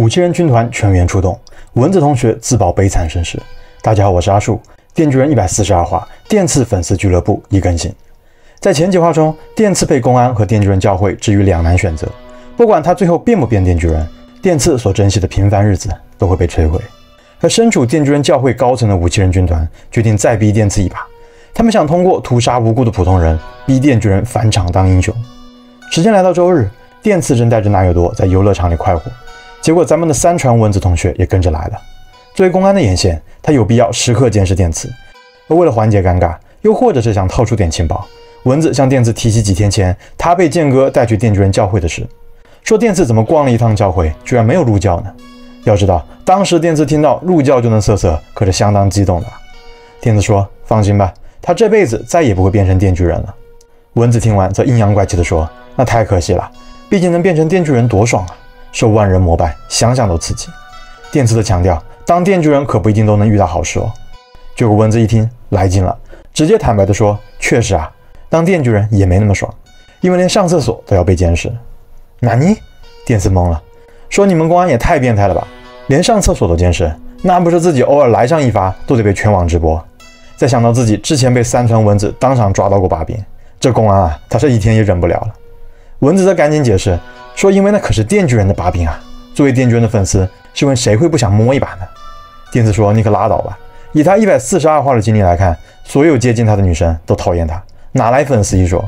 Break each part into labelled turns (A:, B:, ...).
A: 五七人军团全员出动，蚊子同学自曝悲惨身世。大家好，我是阿树。电锯人一百四十二话，电刺粉丝俱乐部已更新。在前几话中，电刺被公安和电锯人教会置于两难选择。不管他最后变不变电锯人，电刺所珍惜的平凡日子都会被摧毁。而身处电锯人教会高层的五七人军团决定再逼电刺一把。他们想通过屠杀无辜的普通人，逼电锯人返场当英雄。时间来到周日，电刺正带着纳尤多在游乐场里快活。结果，咱们的三传蚊子同学也跟着来了。作为公安的眼线，他有必要时刻监视电磁。而为了缓解尴尬，又或者是想套出点情报，蚊子向电刺提起几天前他被剑哥带去电锯人教会的事，说电刺怎么逛了一趟教会，居然没有入教呢？要知道，当时电刺听到入教就能瑟瑟，可是相当激动的。电刺说：“放心吧，他这辈子再也不会变成电锯人了。”蚊子听完则阴阳怪气地说：“那太可惜了，毕竟能变成电锯人多爽啊！”受万人膜拜，想想都刺激。电刺的强调，当电锯人可不一定都能遇到好事哦。结果蚊子一听来劲了，直接坦白的说：“确实啊，当电锯人也没那么爽，因为连上厕所都要被监视。”纳尼？电刺懵了，说：“你们公安也太变态了吧，连上厕所都监视，那不是自己偶尔来上一发都得被全网直播？”再想到自己之前被三团蚊子当场抓到过把柄，这公安啊，他这一天也忍不了了。蚊子则赶紧解释。说，因为那可是电锯人的把柄啊！作为电锯人的粉丝，试问谁会不想摸一把呢？电子说：“你可拉倒吧！以他一百四十二话的经历来看，所有接近他的女生都讨厌他，哪来粉丝一说？”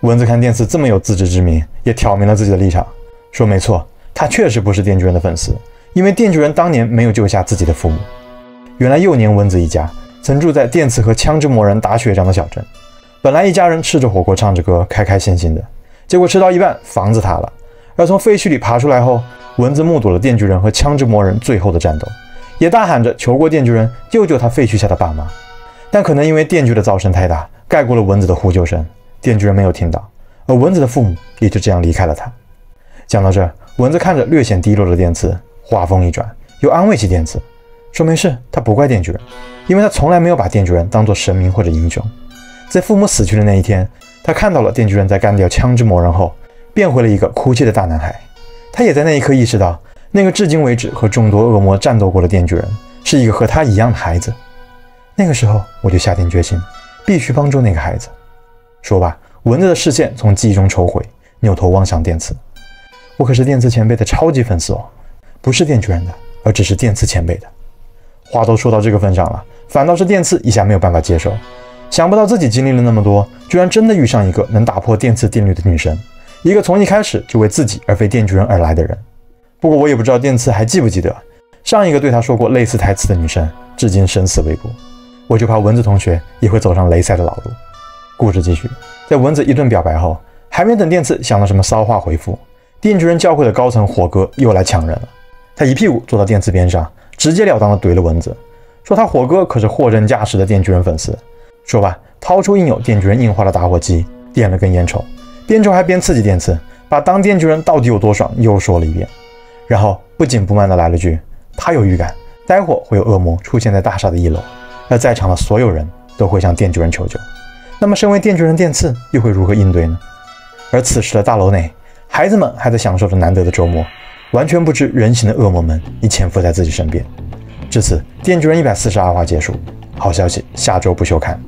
A: 蚊子看电刺这么有自知之明，也挑明了自己的立场，说：“没错，他确实不是电锯人的粉丝，因为电锯人当年没有救下自己的父母。原来幼年蚊子一家曾住在电刺和枪支魔人打雪仗的小镇，本来一家人吃着火锅，唱着歌，开开心心的，结果吃到一半，房子塌了。”而从废墟里爬出来后，蚊子目睹了电锯人和枪支魔人最后的战斗，也大喊着求过电锯人救救他废墟下的爸妈。但可能因为电锯的噪声太大，盖过了蚊子的呼救声，电锯人没有听到，而蚊子的父母也就这样离开了他。讲到这，蚊子看着略显低落的电刺，话锋一转，又安慰起电刺，说没事，他不怪电锯人，因为他从来没有把电锯人当做神明或者英雄。在父母死去的那一天，他看到了电锯人在干掉枪支魔人后。变回了一个哭泣的大男孩，他也在那一刻意识到，那个至今为止和众多恶魔战斗过的电锯人，是一个和他一样的孩子。那个时候，我就下定决心，必须帮助那个孩子。说罢，蚊子的视线从记忆中抽回，扭头望向电刺。我可是电刺前辈的超级粉丝哦，不是电锯人的，而只是电刺前辈的。话都说到这个份上了，反倒是电刺一下没有办法接受，想不到自己经历了那么多，居然真的遇上一个能打破电刺定律的女神。一个从一开始就为自己而非电锯人而来的人。不过我也不知道电刺还记不记得上一个对他说过类似台词的女生，至今生死未卜。我就怕蚊子同学也会走上雷赛的老路。故事继续，在蚊子一顿表白后，还没等电刺想到什么骚话回复，电锯人教会的高层火哥又来抢人了。他一屁股坐到电刺边上，直截了当的怼了蚊子，说他火哥可是货真价实的电锯人粉丝。说罢，掏出印有电锯人印花的打火机，点了根烟抽。边抽还边刺激电刺，把当电锯人到底有多爽又说了一遍，然后不紧不慢的来了句：“他有预感，待会会有恶魔出现在大厦的一楼，而在场的所有人都会向电锯人求救。那么，身为电锯人电刺又会如何应对呢？”而此时的大楼内，孩子们还在享受着难得的周末，完全不知人形的恶魔们已潜伏在自己身边。至此，电锯人一百四十二话结束。好消息，下周不休刊。